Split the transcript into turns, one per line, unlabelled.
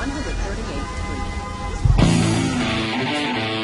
138 Street.